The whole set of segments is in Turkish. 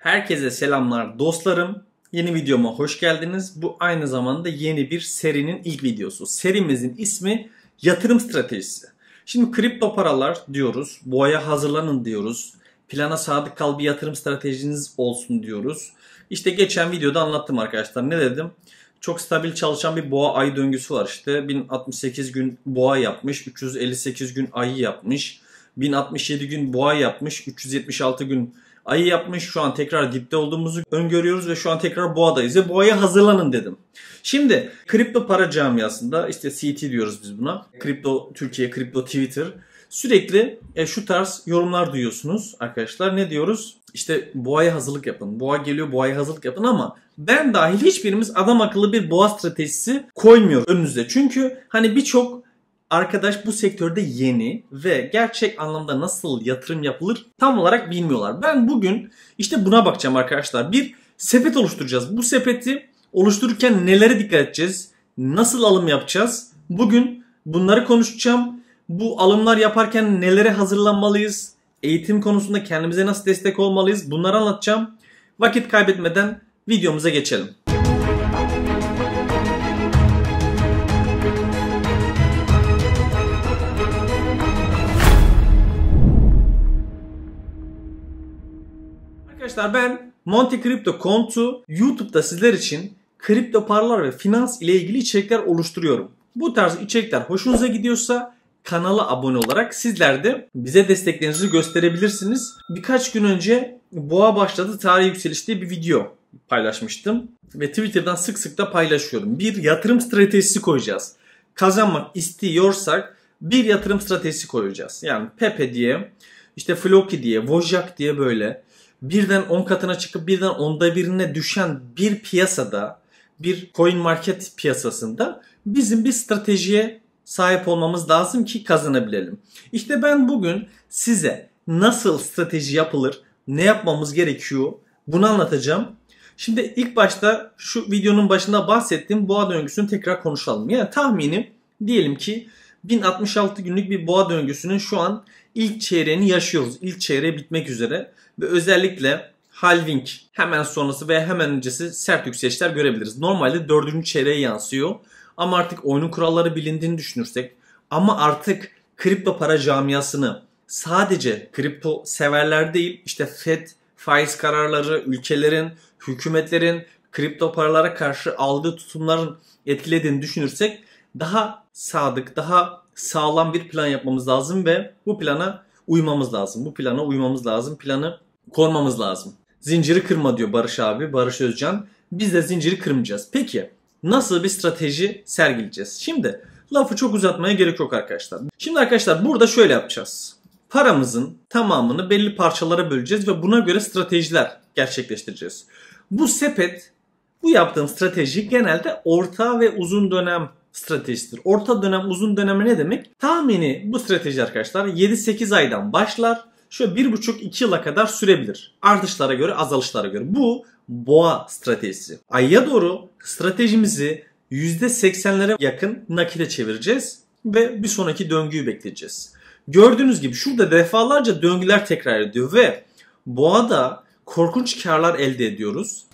Herkese selamlar dostlarım. Yeni videoma hoş geldiniz. Bu aynı zamanda yeni bir serinin ilk videosu. Serimizin ismi yatırım stratejisi. Şimdi kripto paralar diyoruz. Boğaya hazırlanın diyoruz. Plana sadık kal bir yatırım stratejiniz olsun diyoruz. İşte geçen videoda anlattım arkadaşlar. Ne dedim? Çok stabil çalışan bir boğa ay döngüsü var işte. 1068 gün boğa yapmış. 358 gün ayı yapmış. 1067 gün boğa yapmış. 376 gün ayı yapmış. Şu an tekrar dipte olduğumuzu öngörüyoruz ve şu an tekrar boğadayız. Ve boğaya hazırlanın dedim. Şimdi kripto para camiasında işte CT diyoruz biz buna. Kripto Türkiye, kripto Twitter. Sürekli e, şu tarz yorumlar duyuyorsunuz arkadaşlar. Ne diyoruz? İşte boğaya hazırlık yapın. Boğa geliyor boğaya hazırlık yapın ama ben dahil hiçbirimiz adam akıllı bir boğa stratejisi koymuyor önünüze. Çünkü hani birçok arkadaş bu sektörde yeni ve gerçek anlamda nasıl yatırım yapılır tam olarak bilmiyorlar. Ben bugün işte buna bakacağım arkadaşlar. Bir sepet oluşturacağız. Bu sepeti oluştururken nelere dikkat edeceğiz? Nasıl alım yapacağız? Bugün bunları konuşacağım. Bu alımlar yaparken nelere hazırlanmalıyız? Eğitim konusunda kendimize nasıl destek olmalıyız? Bunları anlatacağım. Vakit kaybetmeden videomuza geçelim. Arkadaşlar ben Monte Crypto Kontu YouTube'da sizler için kripto paralar ve finans ile ilgili içerikler oluşturuyorum. Bu tarz içerikler hoşunuza gidiyorsa kanala abone olarak sizler de bize desteklerinizi gösterebilirsiniz. Birkaç gün önce boğa başladı tarih yükseliş bir video paylaşmıştım. Ve Twitter'dan sık sık da paylaşıyorum. Bir yatırım stratejisi koyacağız. Kazanmak istiyorsak bir yatırım stratejisi koyacağız. Yani Pepe diye, işte Floki diye, Wojak diye böyle birden 10 katına çıkıp birden onda birine düşen bir piyasada, bir coin market piyasasında bizim bir stratejiye sahip olmamız lazım ki kazanabilelim. İşte ben bugün size nasıl strateji yapılır, ne yapmamız gerekiyor bunu anlatacağım. Şimdi ilk başta şu videonun başında bahsettiğim boğa döngüsünü tekrar konuşalım. Yani tahminim diyelim ki 1066 günlük bir boğa döngüsünün şu an ilk çeyreğini yaşıyoruz. İlk çeyreği bitmek üzere ve özellikle halving hemen sonrası veya hemen öncesi sert yükselişler görebiliriz. Normalde dördüncü çeyreğe yansıyor. Ama artık oyunun kuralları bilindiğini düşünürsek ama artık kripto para camiasını sadece kripto severler değil işte Fed faiz kararları, ülkelerin, hükümetlerin kripto paralara karşı aldığı tutumların etkilediğini düşünürsek daha sadık, daha sağlam bir plan yapmamız lazım ve bu plana uymamız lazım. Bu plana uymamız lazım. Planı korumamız lazım. Zinciri kırma diyor Barış abi, Barış Özcan. Biz de zinciri kırmayacağız. Peki nasıl bir strateji sergileyeceğiz? Şimdi lafı çok uzatmaya gerek yok arkadaşlar. Şimdi arkadaşlar burada şöyle yapacağız. Paramızın tamamını belli parçalara böleceğiz ve buna göre stratejiler gerçekleştireceğiz. Bu sepet, bu yaptığım strateji genelde orta ve uzun dönem stratejisidir. Orta dönem, uzun döneme ne demek? Tahmini bu strateji arkadaşlar 7-8 aydan başlar. Şöyle 1,5-2 yıla kadar sürebilir. Artışlara göre, azalışlara göre. Bu boğa stratejisi. Ay'a doğru stratejimizi %80'lere yakın nakite çevireceğiz ve bir sonraki döngüyü bekleyeceğiz. Gördüğünüz gibi şurada defalarca döngüler tekrar ediyor ve boğada korkunç karlar elde ediyoruz.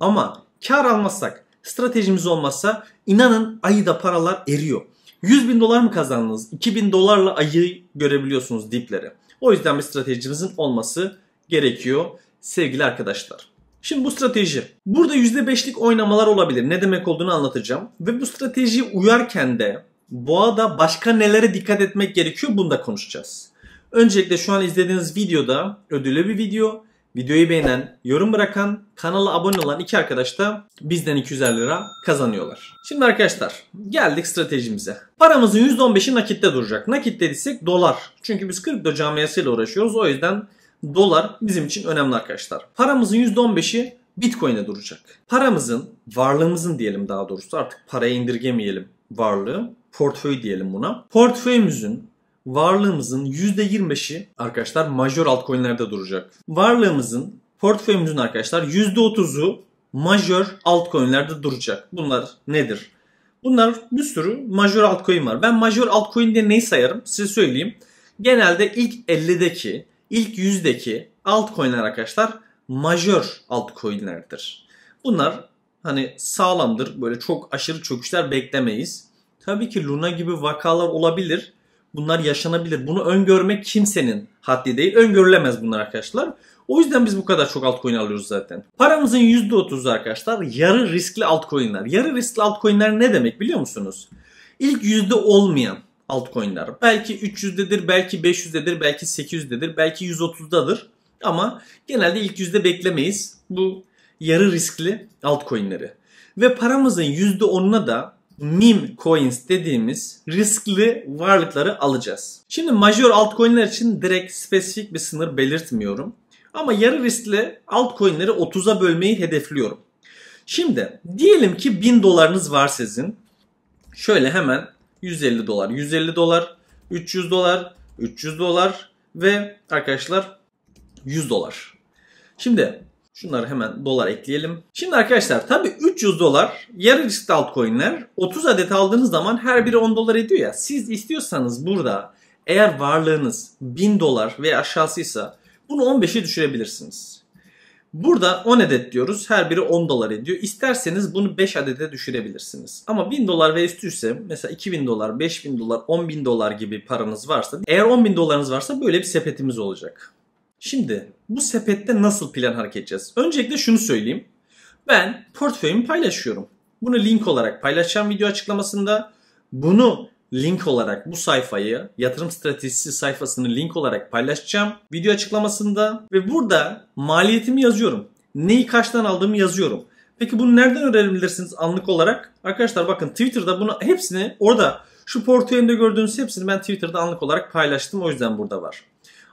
Ama kar almazsak, stratejimiz olmazsa inanın ayıda paralar eriyor. 100 bin dolar mı kazandınız? 2000 dolarla ayı görebiliyorsunuz dipleri. O yüzden bir stratejimizin olması gerekiyor sevgili arkadaşlar. Şimdi bu strateji. Burada %5'lik oynamalar olabilir. Ne demek olduğunu anlatacağım. Ve bu stratejiyi uyarken de boğada başka nelere dikkat etmek gerekiyor bunu da konuşacağız. Öncelikle şu an izlediğiniz videoda ödüllü bir video. Videoyu beğenen, yorum bırakan, kanala abone olan iki arkadaş da bizden 250 lira kazanıyorlar. Şimdi arkadaşlar geldik stratejimize. Paramızın %15'i nakitte duracak. Nakit dediysek dolar. Çünkü biz kripto camiasıyla uğraşıyoruz. O yüzden dolar bizim için önemli arkadaşlar. Paramızın %15'i Bitcoin'e duracak. Paramızın, varlığımızın diyelim daha doğrusu artık paraya indirgemeyelim varlığı. Portföy diyelim buna. Portföyümüzün varlığımızın %25'i arkadaşlar majör altcoin'lerde duracak. Varlığımızın, portföyümüzün arkadaşlar %30'u majör altcoin'lerde duracak. Bunlar nedir? Bunlar bir sürü majör altcoin var. Ben majör altcoin diye neyi sayarım size söyleyeyim. Genelde ilk 50'deki ilk yüzdeki altcoin'ler arkadaşlar majör altcoin'lerdir. Bunlar hani sağlamdır. Böyle çok aşırı çöküşler beklemeyiz. Tabii ki Luna gibi vakalar olabilir. Bunlar yaşanabilir. Bunu öngörmek kimsenin haddi değil. Öngörülemez bunlar arkadaşlar. O yüzden biz bu kadar çok altcoin alıyoruz zaten. Paramızın %30'u arkadaşlar yarı riskli altcoin'ler. Yarı riskli altcoin'ler ne demek biliyor musunuz? İlk yüzde olmayan altcoin'ler. Belki 300'dedir, belki 500'dedir, belki 800'dedir, belki 130'dadır. Ama genelde ilk yüzde beklemeyiz bu yarı riskli altcoin'leri. Ve paramızın %10'una da meme coins dediğimiz riskli varlıkları alacağız. Şimdi major altcoin'ler için direkt spesifik bir sınır belirtmiyorum. Ama yarı riskli altcoin'leri 30'a bölmeyi hedefliyorum. Şimdi diyelim ki 1000 dolarınız var sizin. Şöyle hemen 150 dolar, 150 dolar, 300 dolar, 300 dolar ve arkadaşlar 100 dolar. Şimdi şunları hemen dolar ekleyelim. Şimdi arkadaşlar tabi 300 dolar yarı riskli altcoin'ler 30 adet aldığınız zaman her biri 10 dolar ediyor ya. Siz istiyorsanız burada eğer varlığınız 1000 dolar ve aşağısıysa bunu 15'e düşürebilirsiniz. Burada 10 adet diyoruz. Her biri 10 dolar ediyor. İsterseniz bunu 5 adete düşürebilirsiniz. Ama 1000 dolar ve üstüyse mesela 2000 dolar, 5000 dolar, 10 bin dolar gibi paranız varsa eğer 10 bin dolarınız varsa böyle bir sepetimiz olacak. Şimdi bu sepette nasıl plan hareket edeceğiz? Öncelikle şunu söyleyeyim. Ben portföyümü paylaşıyorum. Bunu link olarak paylaşacağım video açıklamasında. Bunu link olarak bu sayfayı yatırım stratejisi sayfasını link olarak paylaşacağım video açıklamasında ve burada maliyetimi yazıyorum. Neyi kaçtan aldığımı yazıyorum. Peki bunu nereden öğrenebilirsiniz anlık olarak? Arkadaşlar bakın Twitter'da bunu hepsini orada şu portföyümde gördüğünüz hepsini ben Twitter'da anlık olarak paylaştım. O yüzden burada var.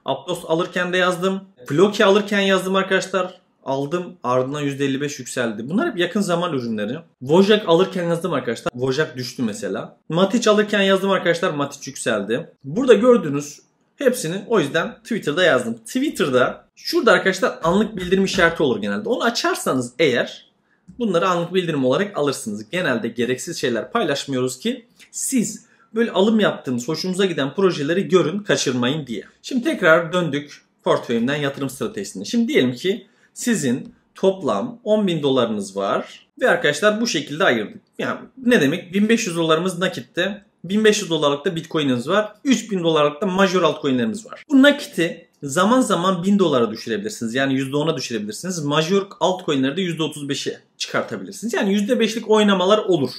Aptos alırken de yazdım. Floki alırken yazdım arkadaşlar aldım ardından %55 yükseldi. Bunlar hep yakın zaman ürünleri. Wojak alırken yazdım arkadaşlar. Wojak düştü mesela. Matic alırken yazdım arkadaşlar. Matic yükseldi. Burada gördüğünüz hepsini o yüzden Twitter'da yazdım. Twitter'da şurada arkadaşlar anlık bildirim işareti olur genelde. Onu açarsanız eğer bunları anlık bildirim olarak alırsınız. Genelde gereksiz şeyler paylaşmıyoruz ki siz böyle alım yaptığımız hoşumuza giden projeleri görün kaçırmayın diye. Şimdi tekrar döndük portföyümden yatırım stratejisine. Şimdi diyelim ki sizin toplam 10 bin dolarınız var. Ve arkadaşlar bu şekilde ayırdık. Yani ne demek? 1500 dolarımız nakitte. 1500 dolarlık da bitcoin'iniz var. 3000 dolarlık da major altcoin'lerimiz var. Bu nakiti zaman zaman 1000 dolara düşürebilirsiniz. Yani %10'a düşürebilirsiniz. Major altcoin'leri de %35'e çıkartabilirsiniz. Yani %5'lik oynamalar olur.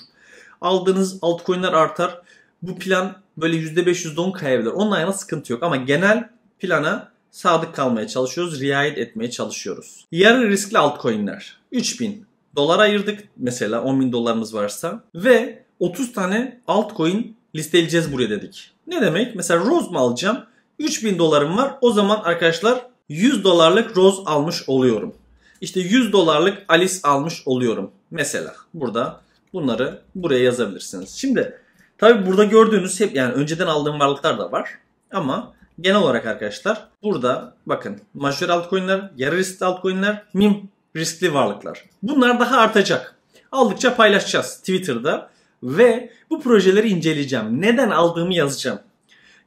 Aldığınız altcoin'ler artar. Bu plan böyle %5 %10 kayabilir. Onunla yana sıkıntı yok. Ama genel plana sadık kalmaya çalışıyoruz, riayet etmeye çalışıyoruz. Yarı riskli altcoin'ler. 3000 dolar ayırdık mesela 10 bin dolarımız varsa ve 30 tane altcoin listeleyeceğiz buraya dedik. Ne demek? Mesela Rose mu alacağım? 3000 dolarım var. O zaman arkadaşlar 100 dolarlık Rose almış oluyorum. İşte 100 dolarlık Alice almış oluyorum. Mesela burada bunları buraya yazabilirsiniz. Şimdi tabi burada gördüğünüz hep yani önceden aldığım varlıklar da var. Ama genel olarak arkadaşlar burada bakın majör altcoin'ler, yarı riskli altcoin'ler, mim riskli varlıklar. Bunlar daha artacak. Aldıkça paylaşacağız Twitter'da ve bu projeleri inceleyeceğim. Neden aldığımı yazacağım.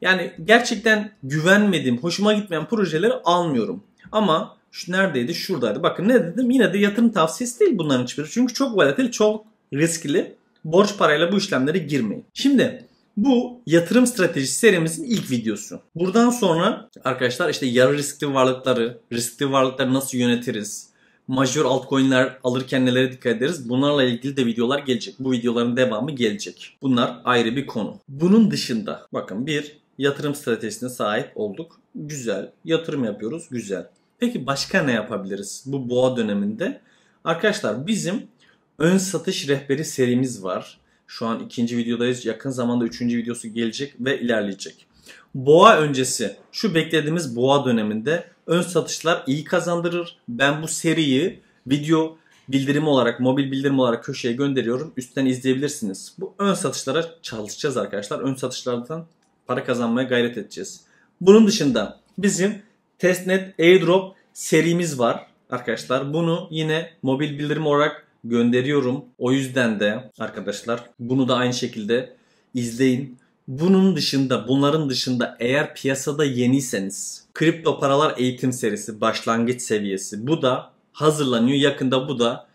Yani gerçekten güvenmediğim, hoşuma gitmeyen projeleri almıyorum. Ama şu neredeydi? Şuradaydı. Bakın ne dedim? Yine de yatırım tavsiyesi değil bunların hiçbiri. Çünkü çok volatil, çok riskli. Borç parayla bu işlemlere girmeyin. Şimdi bu yatırım stratejisi serimizin ilk videosu. Buradan sonra arkadaşlar işte yarı riskli varlıkları, riskli varlıkları nasıl yönetiriz, major altcoin'ler alırken nelere dikkat ederiz bunlarla ilgili de videolar gelecek. Bu videoların devamı gelecek. Bunlar ayrı bir konu. Bunun dışında bakın bir yatırım stratejisine sahip olduk. Güzel. Yatırım yapıyoruz. Güzel. Peki başka ne yapabiliriz bu boğa döneminde? Arkadaşlar bizim ön satış rehberi serimiz var. Şu an ikinci videodayız. Yakın zamanda üçüncü videosu gelecek ve ilerleyecek. Boğa öncesi şu beklediğimiz boğa döneminde ön satışlar iyi kazandırır. Ben bu seriyi video bildirim olarak, mobil bildirim olarak köşeye gönderiyorum. Üstten izleyebilirsiniz. Bu ön satışlara çalışacağız arkadaşlar. Ön satışlardan para kazanmaya gayret edeceğiz. Bunun dışında bizim testnet airdrop serimiz var arkadaşlar. Bunu yine mobil bildirim olarak gönderiyorum. O yüzden de arkadaşlar bunu da aynı şekilde izleyin. Bunun dışında, bunların dışında eğer piyasada yeniyseniz kripto paralar eğitim serisi başlangıç seviyesi bu da hazırlanıyor. Yakında bu da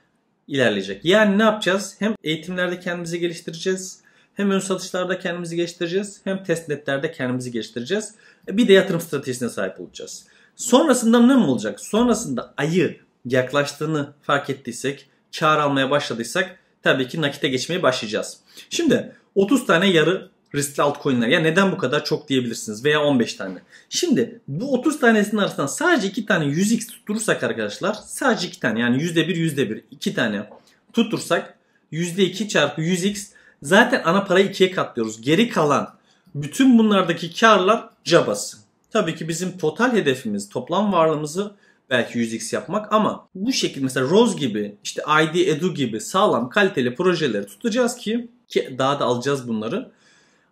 ilerleyecek. Yani ne yapacağız? Hem eğitimlerde kendimizi geliştireceğiz. Hem ön satışlarda kendimizi geliştireceğiz. Hem testnetlerde kendimizi geliştireceğiz. E, bir de yatırım stratejisine sahip olacağız. Sonrasında ne mi olacak? Sonrasında ayı yaklaştığını fark ettiysek, kar almaya başladıysak tabii ki nakite geçmeye başlayacağız. Şimdi 30 tane yarı riskli altcoin'ler. Ya neden bu kadar çok diyebilirsiniz veya 15 tane. Şimdi bu 30 tanesinin arasından sadece 2 tane 100x tutturursak arkadaşlar sadece 2 tane yani %1 %1 2 tane tuttursak %2 çarpı 100x zaten ana parayı 2'ye katlıyoruz. Geri kalan bütün bunlardaki karlar cabası. Tabii ki bizim total hedefimiz toplam varlığımızı belki 100x yapmak ama bu şekilde mesela Rose gibi işte ID Edu gibi sağlam kaliteli projeleri tutacağız ki ki daha da alacağız bunları.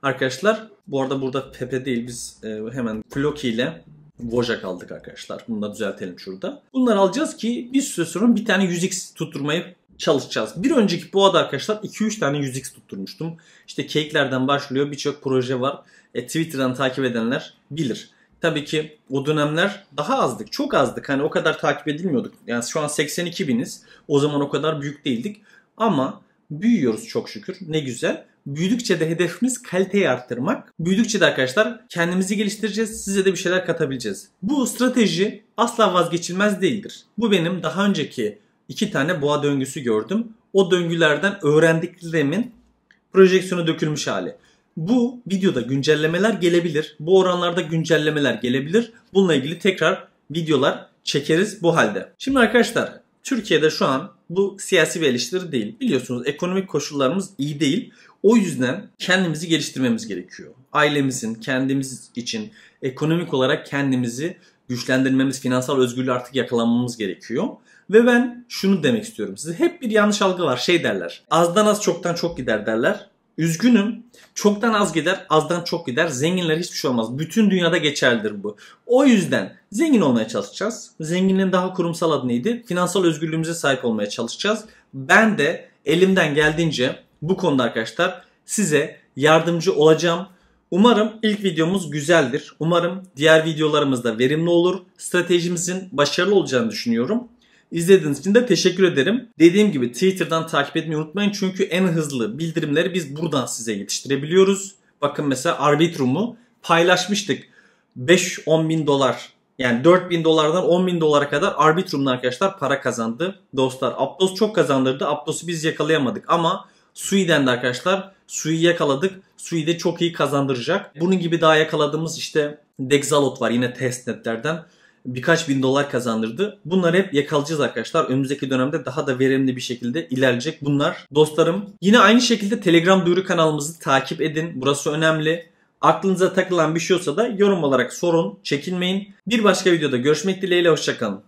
Arkadaşlar bu arada burada Pepe değil biz e, hemen Floki ile Voja kaldık arkadaşlar. Bunu da düzeltelim şurada. Bunları alacağız ki bir süre sonra bir tane 100x tutturmayı çalışacağız. Bir önceki boğada arkadaşlar 2-3 tane 100x tutturmuştum. İşte cake'lerden başlıyor birçok proje var. E, Twitter'dan takip edenler bilir. Tabii ki o dönemler daha azdık. Çok azdık. Hani o kadar takip edilmiyorduk. Yani şu an 82 biniz. O zaman o kadar büyük değildik. Ama büyüyoruz çok şükür. Ne güzel. Büyüdükçe de hedefimiz kaliteyi arttırmak. Büyüdükçe de arkadaşlar kendimizi geliştireceğiz. Size de bir şeyler katabileceğiz. Bu strateji asla vazgeçilmez değildir. Bu benim daha önceki iki tane boğa döngüsü gördüm. O döngülerden öğrendiklerimin projeksiyonu dökülmüş hali. Bu videoda güncellemeler gelebilir. Bu oranlarda güncellemeler gelebilir. Bununla ilgili tekrar videolar çekeriz bu halde. Şimdi arkadaşlar Türkiye'de şu an bu siyasi bir eleştiri değil. Biliyorsunuz ekonomik koşullarımız iyi değil. O yüzden kendimizi geliştirmemiz gerekiyor. Ailemizin, kendimiz için ekonomik olarak kendimizi güçlendirmemiz, finansal özgürlüğü artık yakalanmamız gerekiyor. Ve ben şunu demek istiyorum size. Hep bir yanlış algı var. Şey derler. Azdan az çoktan çok gider derler. Üzgünüm. Çoktan az gider, azdan çok gider. Zenginler hiçbir şey olmaz. Bütün dünyada geçerlidir bu. O yüzden zengin olmaya çalışacağız. Zenginliğin daha kurumsal adı neydi? Finansal özgürlüğümüze sahip olmaya çalışacağız. Ben de elimden geldiğince bu konuda arkadaşlar size yardımcı olacağım. Umarım ilk videomuz güzeldir. Umarım diğer videolarımız da verimli olur. Stratejimizin başarılı olacağını düşünüyorum. İzlediğiniz için de teşekkür ederim. Dediğim gibi Twitter'dan takip etmeyi unutmayın. Çünkü en hızlı bildirimleri biz buradan size yetiştirebiliyoruz. Bakın mesela Arbitrum'u paylaşmıştık. 5-10 bin dolar yani 4 bin dolardan 10 bin dolara kadar Arbitrum'da arkadaşlar para kazandı. Dostlar Aptos çok kazandırdı. Aptos'u biz yakalayamadık ama Sui'den de arkadaşlar Sui'yi yakaladık. Sui de çok iyi kazandıracak. Bunun gibi daha yakaladığımız işte Dexalot var yine testnetlerden birkaç bin dolar kazandırdı. Bunları hep yakalayacağız arkadaşlar. Önümüzdeki dönemde daha da verimli bir şekilde ilerleyecek bunlar. Dostlarım yine aynı şekilde Telegram duyuru kanalımızı takip edin. Burası önemli. Aklınıza takılan bir şey olsa da yorum olarak sorun, çekinmeyin. Bir başka videoda görüşmek dileğiyle hoşçakalın.